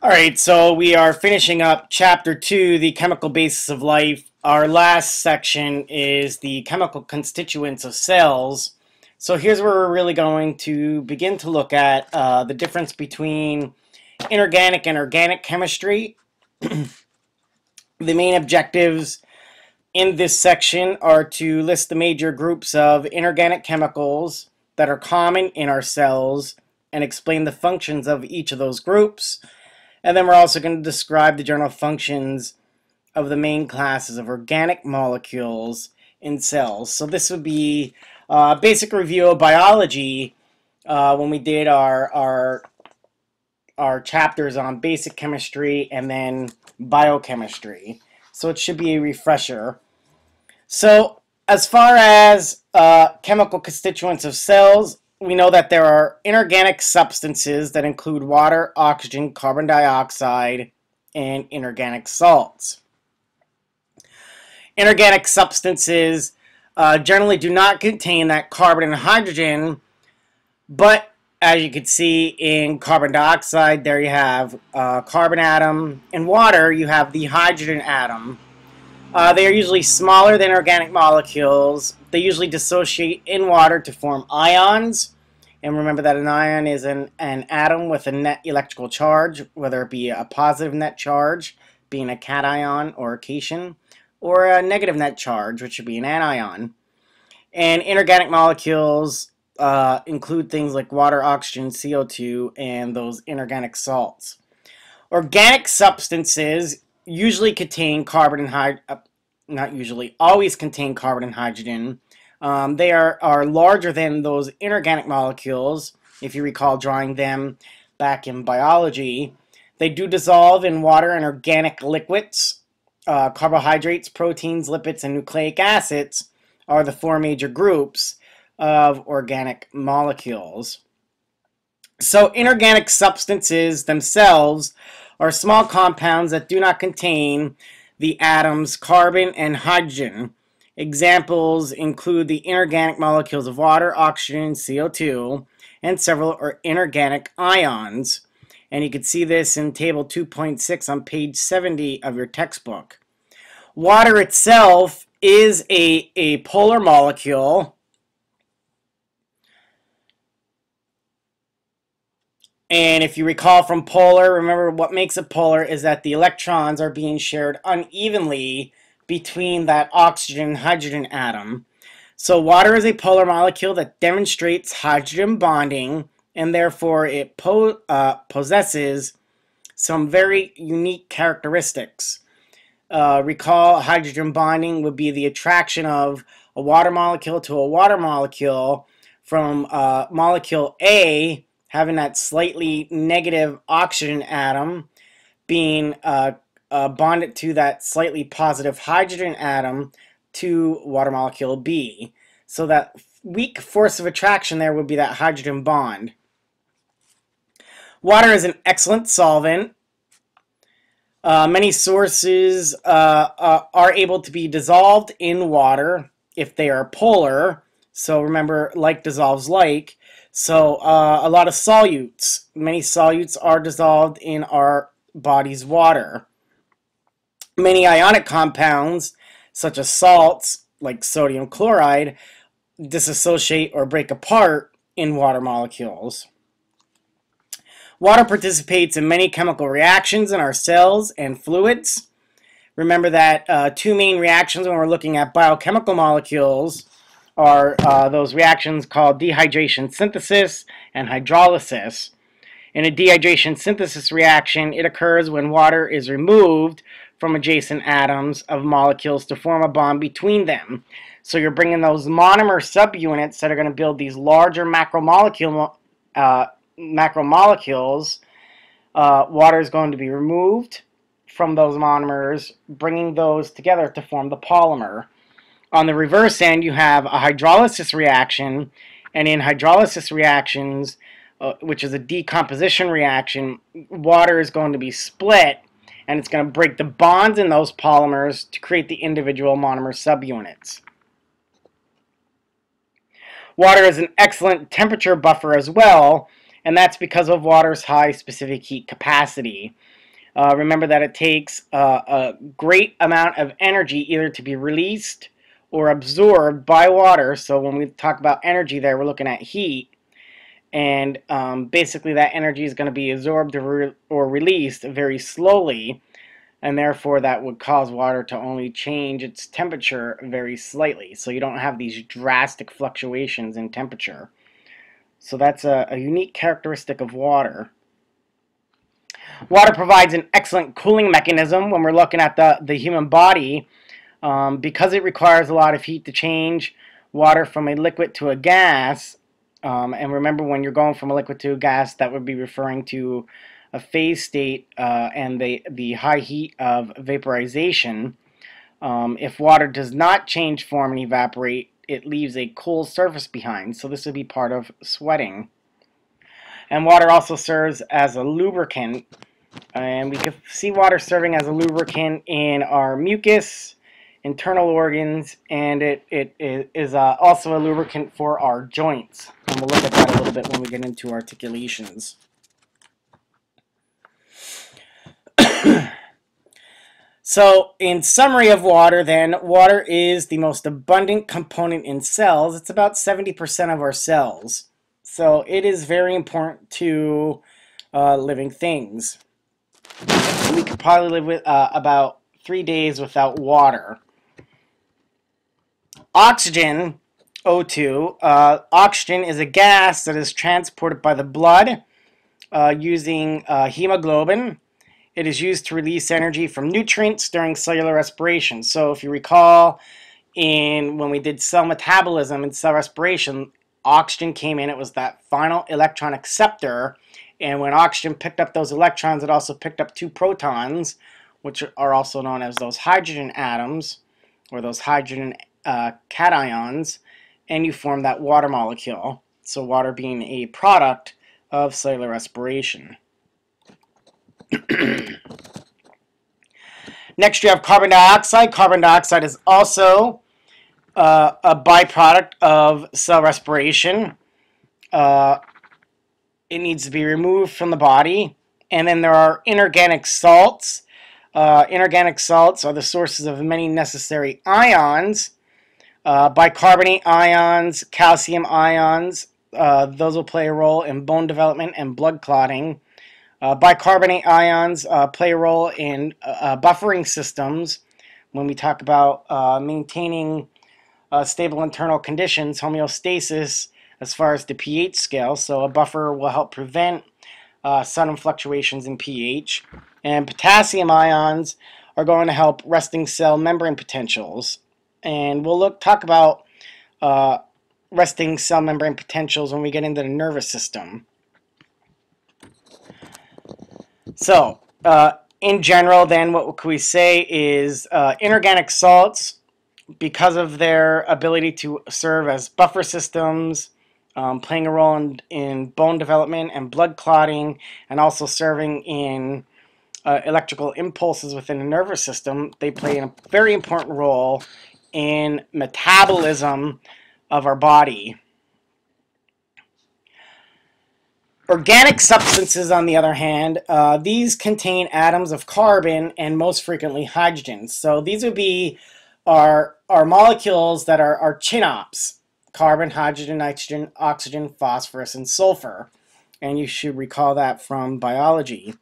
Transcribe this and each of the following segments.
All right, so we are finishing up chapter two, the chemical basis of life. Our last section is the chemical constituents of cells. So here's where we're really going to begin to look at uh, the difference between inorganic and organic chemistry. the main objectives in this section are to list the major groups of inorganic chemicals that are common in our cells and explain the functions of each of those groups. And then we're also going to describe the general functions of the main classes of organic molecules in cells. So this would be a basic review of biology uh, when we did our, our, our chapters on basic chemistry and then biochemistry. So it should be a refresher. So as far as uh, chemical constituents of cells, we know that there are inorganic substances that include water, oxygen, carbon dioxide, and inorganic salts. Inorganic substances uh, generally do not contain that carbon and hydrogen, but as you can see in carbon dioxide, there you have uh, carbon atom. In water, you have the hydrogen atom. Uh, they are usually smaller than organic molecules. They usually dissociate in water to form ions. And remember that an ion is an, an atom with a net electrical charge, whether it be a positive net charge, being a cation or a cation, or a negative net charge, which would be an anion. And inorganic molecules uh, include things like water, oxygen, CO2, and those inorganic salts. Organic substances usually contain carbon and hydrogen, uh, not usually, always contain carbon and hydrogen. Um, they are, are larger than those inorganic molecules, if you recall drawing them back in biology. They do dissolve in water and organic liquids. Uh, carbohydrates, proteins, lipids, and nucleic acids are the four major groups of organic molecules. So inorganic substances themselves are small compounds that do not contain the atoms carbon and hydrogen. Examples include the inorganic molecules of water, oxygen, CO2, and several inorganic ions. And you can see this in table 2.6 on page 70 of your textbook. Water itself is a, a polar molecule And if you recall from polar, remember what makes it polar is that the electrons are being shared unevenly between that oxygen hydrogen atom. So water is a polar molecule that demonstrates hydrogen bonding and therefore it po uh, possesses some very unique characteristics. Uh, recall hydrogen bonding would be the attraction of a water molecule to a water molecule from uh, molecule A having that slightly negative oxygen atom being uh, uh, bonded to that slightly positive hydrogen atom to water molecule B. So that weak force of attraction there would be that hydrogen bond. Water is an excellent solvent. Uh, many sources uh, uh, are able to be dissolved in water if they are polar. So remember, like dissolves like. So uh, a lot of solutes, many solutes are dissolved in our body's water. Many ionic compounds, such as salts, like sodium chloride, disassociate or break apart in water molecules. Water participates in many chemical reactions in our cells and fluids. Remember that uh, two main reactions when we're looking at biochemical molecules are uh, those reactions called dehydration synthesis and hydrolysis. In a dehydration synthesis reaction, it occurs when water is removed from adjacent atoms of molecules to form a bond between them. So you're bringing those monomer subunits that are going to build these larger macromolecule, uh, macromolecules. Uh, water is going to be removed from those monomers, bringing those together to form the polymer. On the reverse end, you have a hydrolysis reaction, and in hydrolysis reactions, uh, which is a decomposition reaction, water is going to be split, and it's going to break the bonds in those polymers to create the individual monomer subunits. Water is an excellent temperature buffer as well, and that's because of water's high specific heat capacity. Uh, remember that it takes uh, a great amount of energy either to be released or absorbed by water. So when we talk about energy there, we're looking at heat. And um, basically that energy is going to be absorbed or, re or released very slowly. And therefore that would cause water to only change its temperature very slightly. So you don't have these drastic fluctuations in temperature. So that's a, a unique characteristic of water. Water provides an excellent cooling mechanism when we're looking at the, the human body. Um, because it requires a lot of heat to change water from a liquid to a gas, um, and remember when you're going from a liquid to a gas, that would be referring to a phase state uh, and the, the high heat of vaporization. Um, if water does not change form and evaporate, it leaves a cool surface behind, so this would be part of sweating. And water also serves as a lubricant and we can see water serving as a lubricant in our mucus, internal organs, and it, it, it is uh, also a lubricant for our joints. And we'll look at that a little bit when we get into articulations. so, in summary of water, then, water is the most abundant component in cells. It's about 70% of our cells. So, it is very important to uh, living things we could probably live with uh, about three days without water. Oxygen, O2, uh, oxygen is a gas that is transported by the blood uh, using uh, hemoglobin. It is used to release energy from nutrients during cellular respiration. So if you recall, in when we did cell metabolism and cell respiration, oxygen came in. It was that final electron acceptor and when oxygen picked up those electrons, it also picked up two protons, which are also known as those hydrogen atoms, or those hydrogen uh, cations, and you form that water molecule. So water being a product of cellular respiration. Next you have carbon dioxide. Carbon dioxide is also uh, a byproduct of cell respiration. Uh, it needs to be removed from the body. And then there are inorganic salts. Uh, inorganic salts are the sources of many necessary ions. Uh, bicarbonate ions, calcium ions, uh, those will play a role in bone development and blood clotting. Uh, bicarbonate ions uh, play a role in uh, buffering systems when we talk about maintaining stable internal conditions, homeostasis, as far as the pH scale. So a buffer will help prevent uh, sudden fluctuations in pH. And potassium ions are going to help resting cell membrane potentials. And we'll look talk about uh, resting cell membrane potentials when we get into the nervous system. So, uh, in general, then, what we say is uh, inorganic salts, because of their ability to serve as buffer systems, um, playing a role in, in, bone development and blood clotting, and also serving in uh, electrical impulses within the nervous system. They play a very important role in metabolism of our body. Organic substances, on the other hand, uh, these contain atoms of carbon and most frequently hydrogen. So these would be our, our molecules that are, our CHNOPs carbon, hydrogen, nitrogen, oxygen, phosphorus, and sulfur. And you should recall that from biology.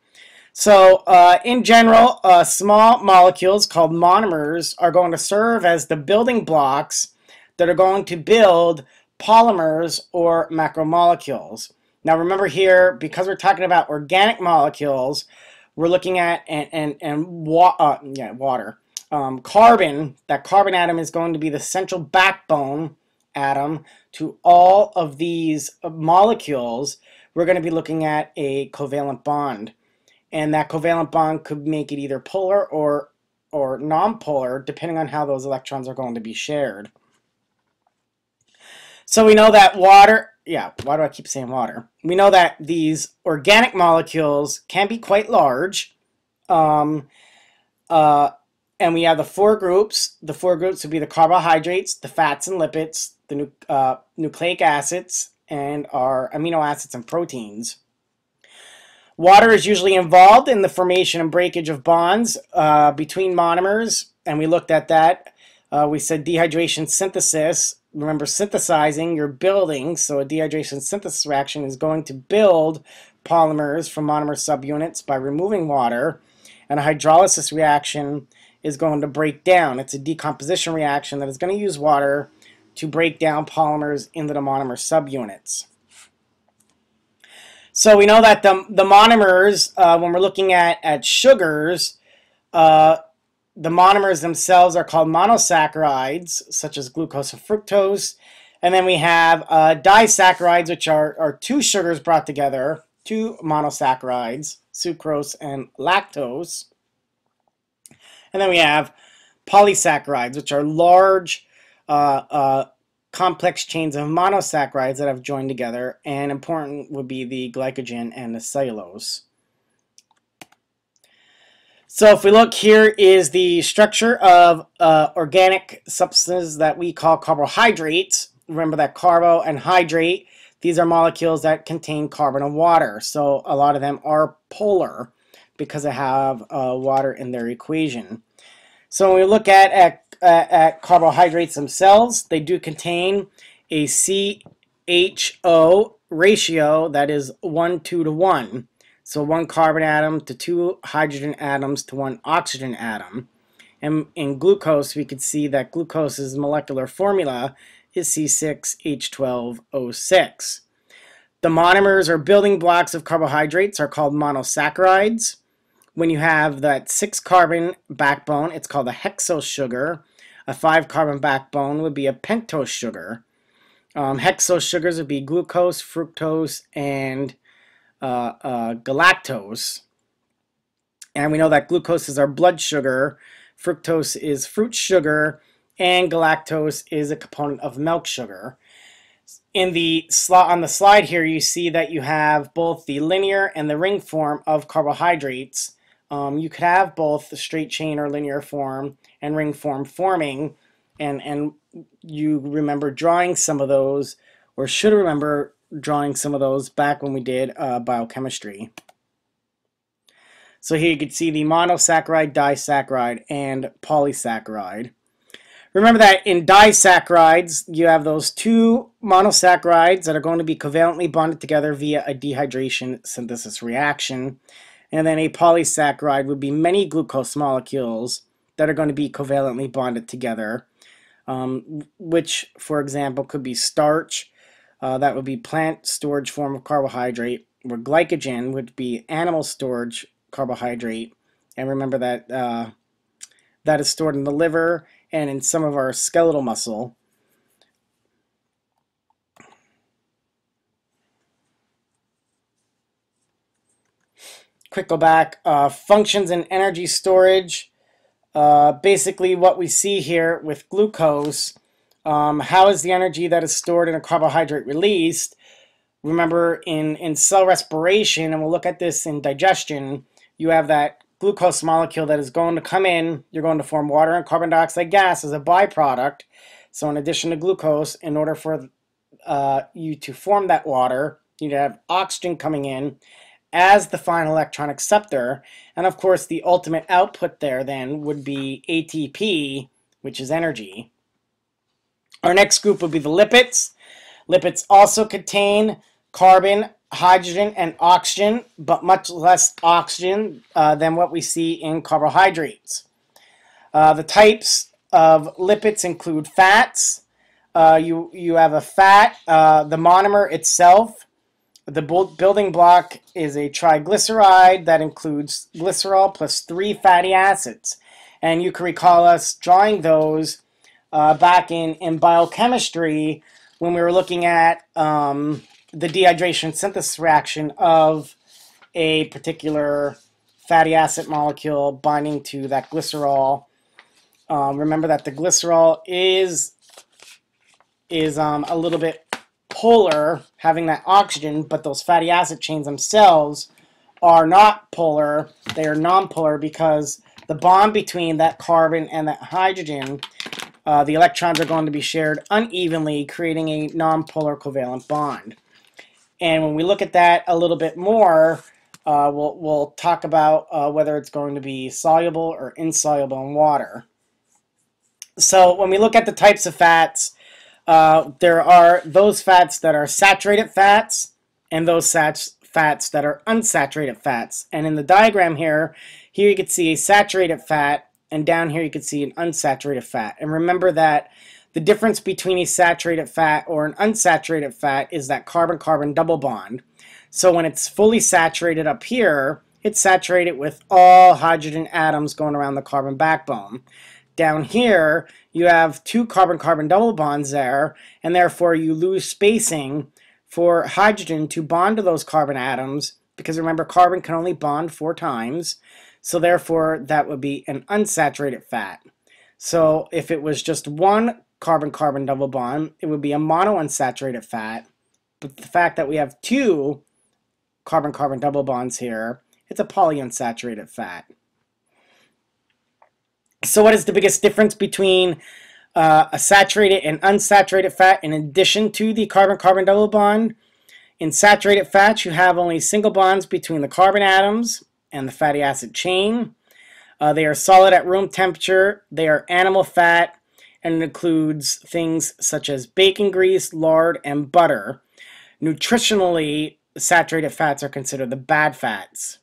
So uh, in general, uh, small molecules called monomers are going to serve as the building blocks that are going to build polymers or macromolecules. Now remember here, because we're talking about organic molecules, we're looking at and and and wa uh, yeah water. Um, carbon, that carbon atom is going to be the central backbone atom to all of these molecules, we're going to be looking at a covalent bond. And that covalent bond could make it either polar or, or nonpolar, depending on how those electrons are going to be shared. So we know that water, yeah, why do I keep saying water? We know that these organic molecules can be quite large. Um, uh, and we have the four groups. The four groups would be the carbohydrates, the fats and lipids, the nu uh, nucleic acids, and our amino acids and proteins. Water is usually involved in the formation and breakage of bonds uh, between monomers, and we looked at that. Uh, we said dehydration synthesis. Remember, synthesizing, you're building, so a dehydration synthesis reaction is going to build polymers from monomer subunits by removing water, and a hydrolysis reaction is going to break down. It's a decomposition reaction that is going to use water to break down polymers into the monomer subunits. So we know that the, the monomers, uh, when we're looking at, at sugars, uh, the monomers themselves are called monosaccharides, such as glucose and fructose. And then we have uh, disaccharides, which are, are two sugars brought together, two monosaccharides, sucrose and lactose. And then we have polysaccharides, which are large uh, uh, complex chains of monosaccharides that have joined together, and important would be the glycogen and the cellulose. So if we look here is the structure of uh, organic substances that we call carbohydrates. Remember that carbo and hydrate, these are molecules that contain carbon and water. So a lot of them are polar because they have uh, water in their equation. So when we look at, at at carbohydrates themselves, they do contain a CHO ratio that is 1 2 to 1. So one carbon atom to two hydrogen atoms to one oxygen atom. And in glucose, we could see that glucose's molecular formula is C6H12O6. The monomers or building blocks of carbohydrates are called monosaccharides. When you have that six carbon backbone, it's called a hexose sugar. A five carbon backbone would be a pentose sugar. Um, hexose sugars would be glucose, fructose, and uh, uh, galactose. And we know that glucose is our blood sugar, fructose is fruit sugar, and galactose is a component of milk sugar. In the slot on the slide here, you see that you have both the linear and the ring form of carbohydrates. Um, you could have both the straight chain or linear form and ring form forming, and and you remember drawing some of those, or should remember drawing some of those back when we did uh, biochemistry. So here you can see the monosaccharide, disaccharide, and polysaccharide. Remember that in disaccharides, you have those two monosaccharides that are going to be covalently bonded together via a dehydration synthesis reaction. And then a polysaccharide would be many glucose molecules that are going to be covalently bonded together, um, which, for example, could be starch. Uh, that would be plant storage form of carbohydrate, where glycogen would be animal storage carbohydrate. And remember that uh, that is stored in the liver and in some of our skeletal muscle. Quick go back. Uh, functions and energy storage. Uh, basically, what we see here with glucose, um, how is the energy that is stored in a carbohydrate released? Remember, in, in cell respiration, and we'll look at this in digestion, you have that glucose molecule that is going to come in. You're going to form water and carbon dioxide gas as a byproduct. So in addition to glucose, in order for uh, you to form that water, you need to have oxygen coming in as the final electron acceptor. And of course, the ultimate output there then would be ATP, which is energy. Our next group would be the lipids. Lipids also contain carbon, hydrogen, and oxygen, but much less oxygen uh, than what we see in carbohydrates. Uh, the types of lipids include fats. Uh, you, you have a fat, uh, the monomer itself the building block is a triglyceride that includes glycerol plus three fatty acids. And you can recall us drawing those uh, back in, in biochemistry when we were looking at um, the dehydration synthesis reaction of a particular fatty acid molecule binding to that glycerol. Um, remember that the glycerol is is um, a little bit polar, having that oxygen, but those fatty acid chains themselves are not polar. They are nonpolar because the bond between that carbon and that hydrogen, uh, the electrons are going to be shared unevenly, creating a nonpolar covalent bond. And when we look at that a little bit more, uh, we'll, we'll talk about uh, whether it's going to be soluble or insoluble in water. So when we look at the types of fats, uh, there are those fats that are saturated fats and those fats that are unsaturated fats. And in the diagram here, here you can see a saturated fat and down here you can see an unsaturated fat. And remember that the difference between a saturated fat or an unsaturated fat is that carbon-carbon double bond. So when it's fully saturated up here, it's saturated with all hydrogen atoms going around the carbon backbone. Down here, you have two carbon-carbon double bonds there, and therefore you lose spacing for hydrogen to bond to those carbon atoms, because remember, carbon can only bond four times, so therefore that would be an unsaturated fat. So if it was just one carbon-carbon double bond, it would be a monounsaturated fat. But the fact that we have two carbon-carbon double bonds here, it's a polyunsaturated fat. So what is the biggest difference between uh, a saturated and unsaturated fat in addition to the carbon-carbon double bond? In saturated fats, you have only single bonds between the carbon atoms and the fatty acid chain. Uh, they are solid at room temperature. They are animal fat, and includes things such as bacon grease, lard, and butter. Nutritionally, saturated fats are considered the bad fats.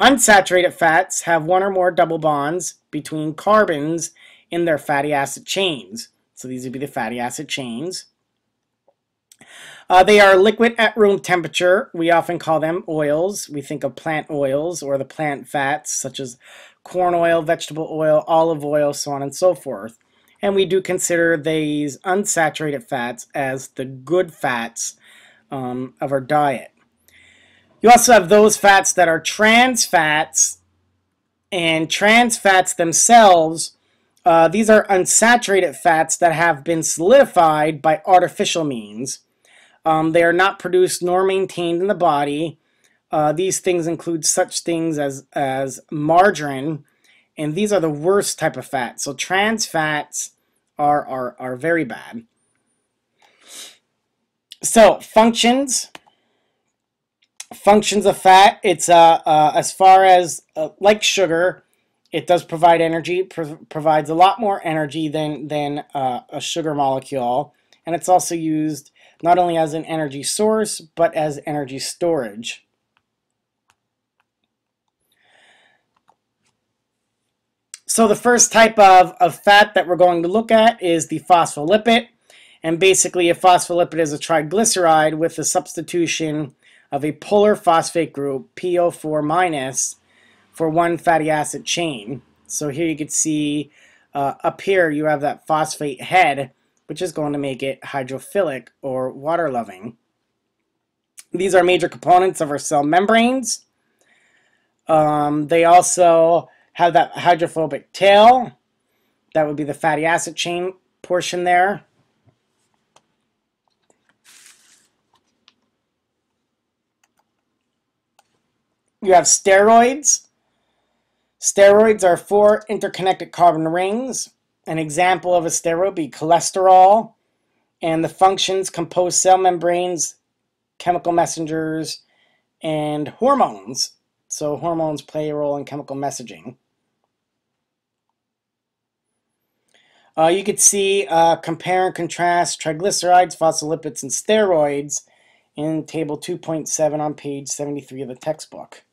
Unsaturated fats have one or more double bonds between carbons in their fatty acid chains. So these would be the fatty acid chains. Uh, they are liquid at room temperature. We often call them oils. We think of plant oils or the plant fats such as corn oil, vegetable oil, olive oil, so on and so forth. And we do consider these unsaturated fats as the good fats um, of our diet. You also have those fats that are trans fats, and trans fats themselves, uh, these are unsaturated fats that have been solidified by artificial means. Um, they are not produced nor maintained in the body. Uh, these things include such things as, as margarine, and these are the worst type of fat. So trans fats are, are, are very bad. So functions, functions of fat. It's uh, uh as far as uh, like sugar, it does provide energy. Pro provides a lot more energy than than uh, a sugar molecule, and it's also used not only as an energy source but as energy storage. So the first type of, of fat that we're going to look at is the phospholipid. And basically a phospholipid is a triglyceride with a substitution of a polar phosphate group, PO4 minus, for one fatty acid chain. So here you can see uh, up here you have that phosphate head, which is going to make it hydrophilic or water-loving. These are major components of our cell membranes. Um, they also have that hydrophobic tail. That would be the fatty acid chain portion there. You have steroids. Steroids are four interconnected carbon rings. An example of a steroid would be cholesterol. And the functions compose cell membranes, chemical messengers, and hormones. So hormones play a role in chemical messaging. Uh, you could see uh, compare and contrast triglycerides, phospholipids, and steroids in table 2.7 on page 73 of the textbook.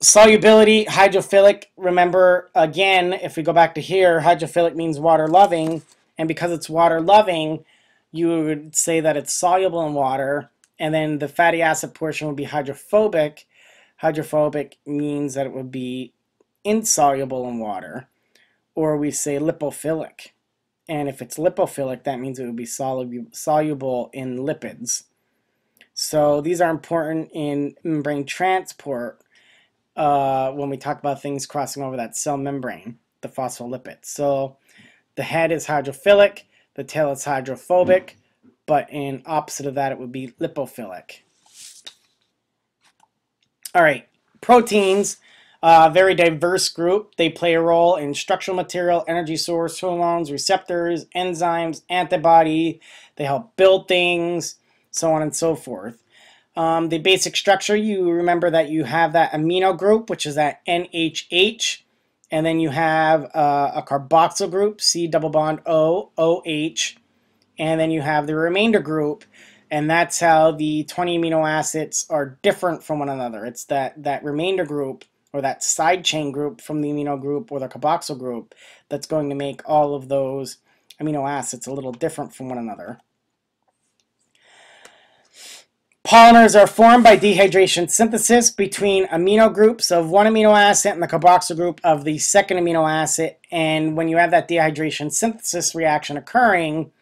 Solubility, hydrophilic. Remember, again, if we go back to here, hydrophilic means water loving. And because it's water loving, you would say that it's soluble in water. And then the fatty acid portion would be hydrophobic. Hydrophobic means that it would be insoluble in water. Or we say lipophilic. And if it's lipophilic, that means it would be soluble in lipids. So these are important in membrane transport uh, when we talk about things crossing over that cell membrane, the phospholipids. So the head is hydrophilic, the tail is hydrophobic, but in opposite of that it would be lipophilic. All right, proteins, uh, very diverse group. They play a role in structural material, energy source, hormones, receptors, enzymes, antibody. They help build things. So on and so forth. Um, the basic structure, you remember that you have that amino group, which is that NHH, and then you have uh, a carboxyl group, C double bond O, OH, and then you have the remainder group, and that's how the 20 amino acids are different from one another. It's that, that remainder group or that side chain group from the amino group or the carboxyl group that's going to make all of those amino acids a little different from one another. Polymers are formed by dehydration synthesis between amino groups of one amino acid and the carboxyl group of the second amino acid. And when you have that dehydration synthesis reaction occurring,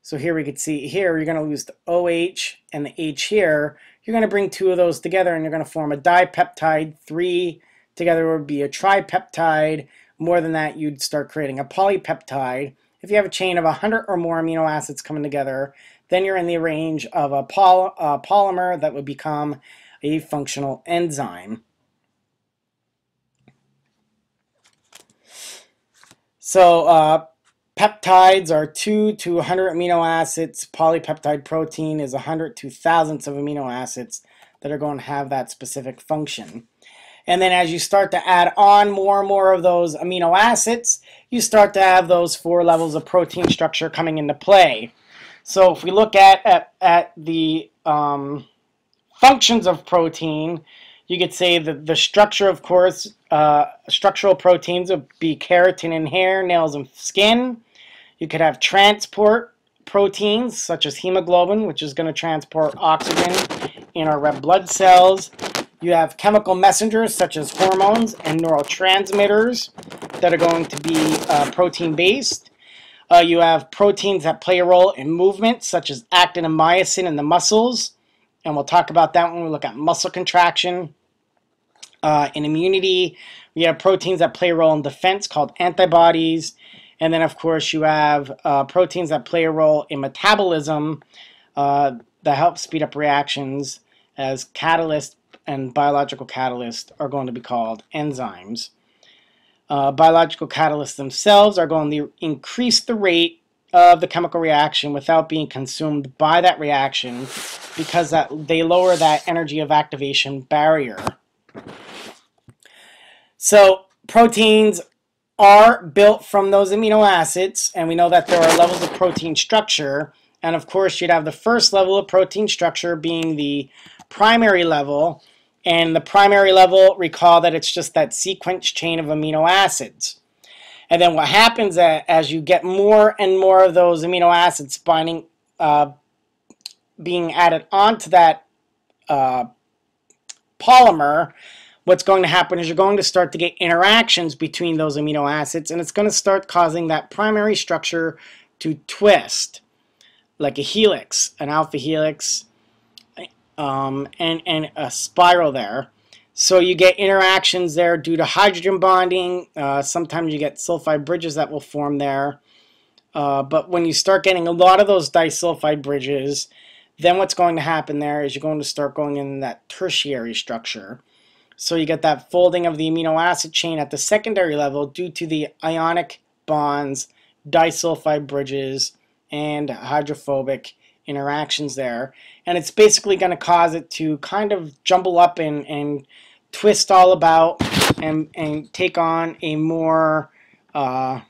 so here we could see here, you're going to lose the OH and the H here. You're going to bring two of those together and you're going to form a dipeptide. Three together would be a tripeptide. More than that, you'd start creating a polypeptide. If you have a chain of 100 or more amino acids coming together, then you're in the range of a, poly polymer that would become a functional enzyme. So uh, peptides are 2 to 100 amino acids. Polypeptide protein is 100 to thousandths of amino acids that are going to have that specific function. And then as you start to add on more and more of those amino acids, you start to have those four levels of protein structure coming into play. So if we look at, at, at the um, functions of protein, you could say that the structure, of course, uh, structural proteins would be keratin in hair, nails, and skin. You could have transport proteins, such as hemoglobin, which is going to transport oxygen in our red blood cells. You have chemical messengers such as hormones and neurotransmitters that are going to be uh, protein-based. Uh, you have proteins that play a role in movement, such as actin and myosin in the muscles. And we'll talk about that when we look at muscle contraction. Uh, in immunity, we have proteins that play a role in defense called antibodies. And then, of course, you have uh, proteins that play a role in metabolism uh, that help speed up reactions as catalysts and biological catalysts are going to be called enzymes. Uh, biological catalysts themselves are going to increase the rate of the chemical reaction without being consumed by that reaction because that they lower that energy of activation barrier. So proteins are built from those amino acids and we know that there are levels of protein structure and of course you'd have the first level of protein structure being the primary level and the primary level, recall that it's just that sequence chain of amino acids. And then what happens as you get more and more of those amino acids binding, uh, being added onto that uh, polymer, what's going to happen is you're going to start to get interactions between those amino acids and it's going to start causing that primary structure to twist like a helix, an alpha helix, um, and, and a spiral there. So you get interactions there due to hydrogen bonding. Uh, sometimes you get sulfide bridges that will form there. Uh, but when you start getting a lot of those disulfide bridges, then what's going to happen there is you're going to start going in that tertiary structure. So you get that folding of the amino acid chain at the secondary level due to the ionic bonds, disulfide bridges, and hydrophobic interactions there. And it's basically going to cause it to kind of jumble up and, and twist all about and, and take on a more, uh,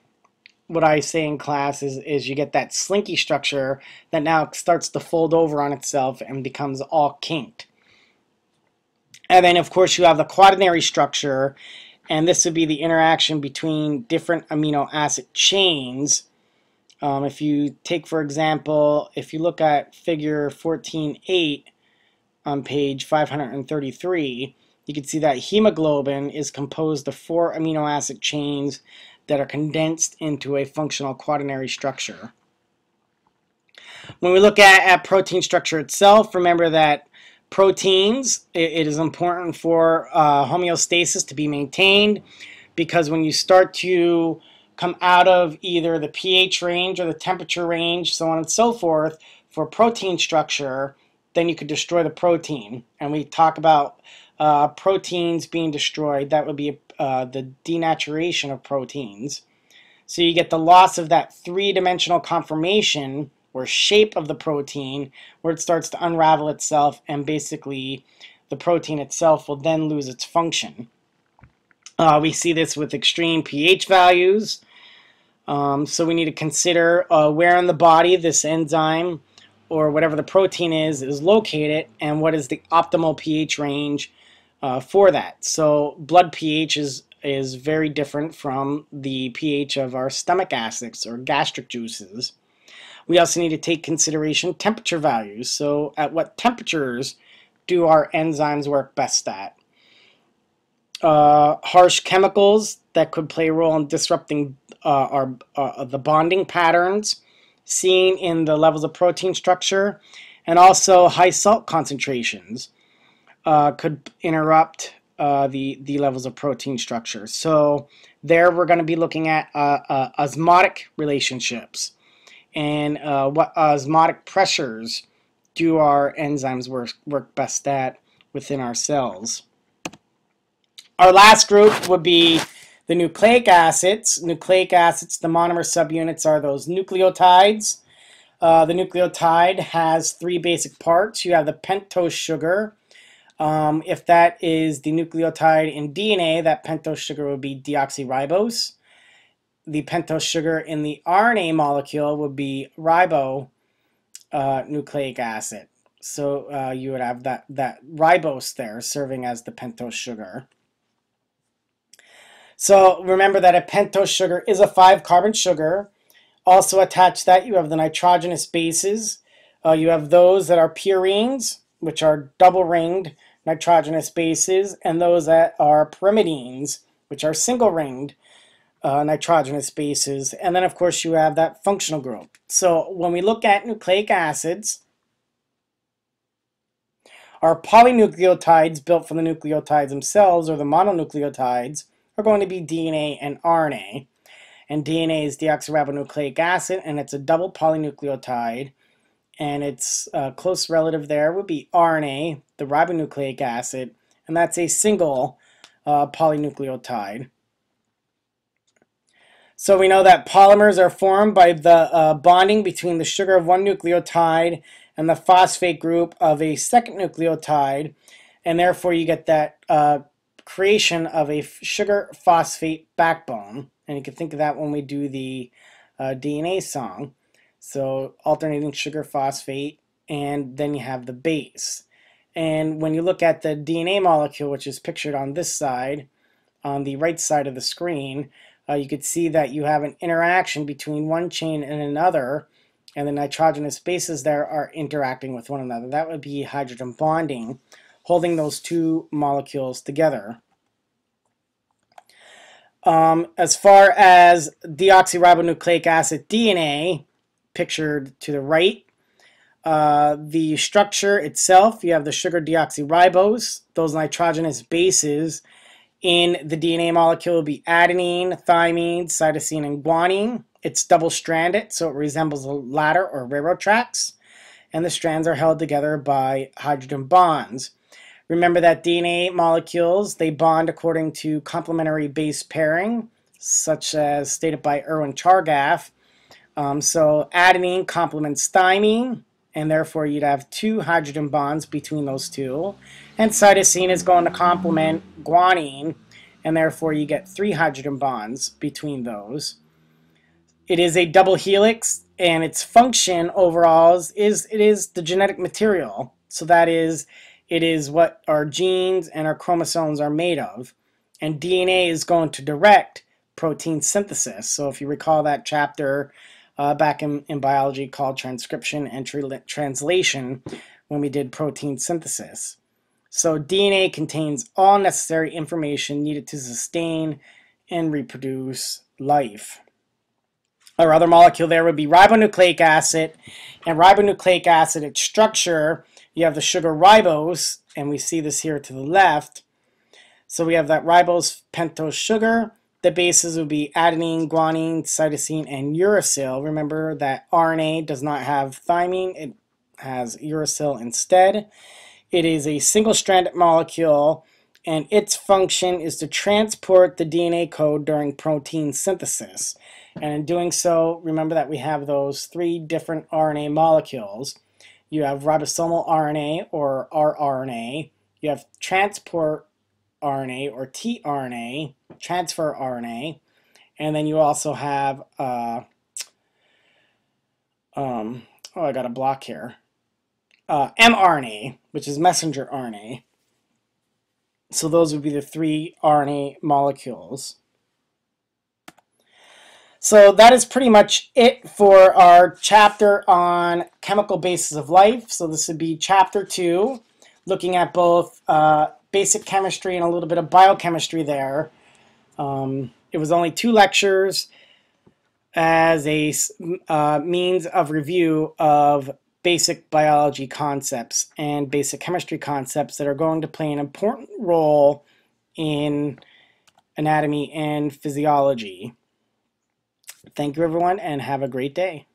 what I say in class is, is you get that slinky structure that now starts to fold over on itself and becomes all kinked. And then, of course, you have the quaternary structure, and this would be the interaction between different amino acid chains um, if you take, for example, if you look at figure 14.8 on page 533, you can see that hemoglobin is composed of four amino acid chains that are condensed into a functional quaternary structure. When we look at, at protein structure itself, remember that proteins, it, it is important for uh, homeostasis to be maintained because when you start to come out of either the pH range or the temperature range, so on and so forth, for protein structure, then you could destroy the protein. And we talk about uh, proteins being destroyed. That would be uh, the denaturation of proteins. So you get the loss of that three-dimensional conformation or shape of the protein where it starts to unravel itself and basically the protein itself will then lose its function. Uh, we see this with extreme pH values. Um, so we need to consider uh, where in the body this enzyme or whatever the protein is is located and what is the optimal pH range uh, for that. So blood pH is is very different from the pH of our stomach acids or gastric juices. We also need to take consideration temperature values. So at what temperatures do our enzymes work best at? Uh, harsh chemicals that could play a role in disrupting uh, our uh, the bonding patterns seen in the levels of protein structure, and also high salt concentrations uh, could interrupt uh, the, the levels of protein structure. So there we're going to be looking at uh, osmotic relationships and what osmotic pressures do our enzymes work, work best at within our cells. Our last group would be the nucleic acids. Nucleic acids, the monomer subunits are those nucleotides. Uh, the nucleotide has three basic parts. You have the pentose sugar, um, if that is the nucleotide in DNA, that pentose sugar would be deoxyribose. The pentose sugar in the RNA molecule would be ribo uh, nucleic acid. So uh, you would have that, that ribose there serving as the pentose sugar. So remember that a pentose sugar is a five carbon sugar. Also attached that you have the nitrogenous bases. Uh, you have those that are purines, which are double ringed nitrogenous bases, and those that are pyrimidines, which are single-ringed uh, nitrogenous bases. And then, of course, you have that functional group. So when we look at nucleic acids, our polynucleotides built from the nucleotides themselves, or the mononucleotides, are going to be DNA and RNA. And DNA is deoxyribonucleic acid, and it's a double polynucleotide and its uh, close relative there would be RNA, the ribonucleic acid, and that's a single uh, polynucleotide. So we know that polymers are formed by the uh, bonding between the sugar of one nucleotide and the phosphate group of a second nucleotide, and therefore you get that uh, creation of a sugar phosphate backbone. And you can think of that when we do the uh, DNA song. So alternating sugar phosphate, and then you have the base. And when you look at the DNA molecule, which is pictured on this side, on the right side of the screen, uh, you could see that you have an interaction between one chain and another, and the nitrogenous bases there are interacting with one another. That would be hydrogen bonding, holding those two molecules together. Um, as far as deoxyribonucleic acid DNA, pictured to the right. Uh, the structure itself, you have the sugar deoxyribose, those nitrogenous bases in the DNA molecule will be adenine, thymine, cytosine, and guanine. It's double-stranded, so it resembles a ladder or railroad tracks, and the strands are held together by hydrogen bonds. Remember that DNA molecules, they bond according to complementary base pairing, such as stated by Erwin Chargaff, um, so adenine complements thymine, and therefore you'd have two hydrogen bonds between those two. And cytosine is going to complement guanine, and therefore you get three hydrogen bonds between those. It is a double helix, and its function overall is, is it is the genetic material. So that is, it is what our genes and our chromosomes are made of. And DNA is going to direct protein synthesis. So if you recall that chapter uh, back in, in biology called transcription and translation when we did protein synthesis. So DNA contains all necessary information needed to sustain and reproduce life. Our other molecule there would be ribonucleic acid. And ribonucleic acid, its structure, you have the sugar ribose, and we see this here to the left. So we have that ribose pentose sugar, the bases would be adenine, guanine, cytosine, and uracil. Remember that RNA does not have thymine, it has uracil instead. It is a single-stranded molecule and its function is to transport the DNA code during protein synthesis. And in doing so, remember that we have those three different RNA molecules. You have ribosomal RNA or rRNA, you have transport RNA or tRNA, transfer RNA, and then you also have, uh, um, oh, I got a block here, uh, mRNA, which is messenger RNA. So those would be the three RNA molecules. So that is pretty much it for our chapter on chemical bases of life. So this would be chapter two, looking at both uh, basic chemistry and a little bit of biochemistry there. Um, it was only two lectures as a uh, means of review of basic biology concepts and basic chemistry concepts that are going to play an important role in anatomy and physiology. Thank you, everyone, and have a great day.